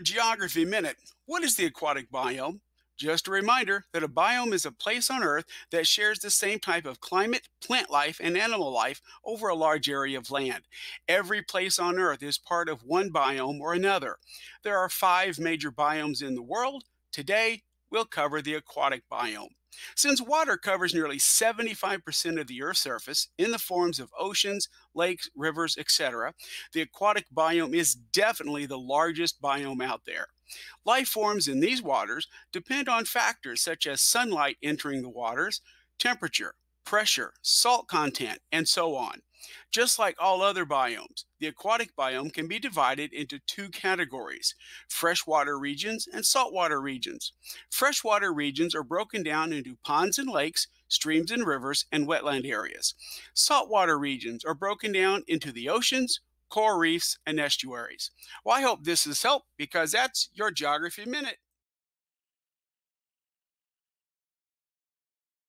Geography Minute. What is the aquatic biome? Just a reminder that a biome is a place on Earth that shares the same type of climate, plant life, and animal life over a large area of land. Every place on Earth is part of one biome or another. There are five major biomes in the world. Today, we'll cover the aquatic biome. Since water covers nearly 75% of the Earth's surface in the forms of oceans, lakes, rivers, etc., the aquatic biome is definitely the largest biome out there. Life forms in these waters depend on factors such as sunlight entering the waters, temperature, pressure, salt content, and so on. Just like all other biomes, the aquatic biome can be divided into two categories freshwater regions and saltwater regions. Freshwater regions are broken down into ponds and lakes, streams and rivers, and wetland areas. Saltwater regions are broken down into the oceans, coral reefs, and estuaries. Well, I hope this has helped because that's your Geography Minute.